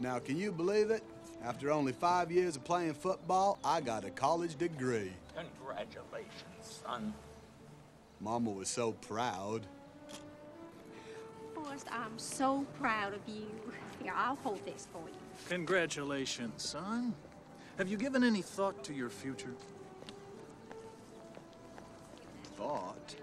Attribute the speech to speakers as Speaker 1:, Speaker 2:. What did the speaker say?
Speaker 1: Now, can you believe it? After only five years of playing football, I got a college degree.
Speaker 2: Congratulations, son.
Speaker 1: Mama was so proud.
Speaker 3: Forrest, I'm so proud of you. Here, I'll hold this for you.
Speaker 4: Congratulations, son. Have you given any thought to your future?
Speaker 1: Thought?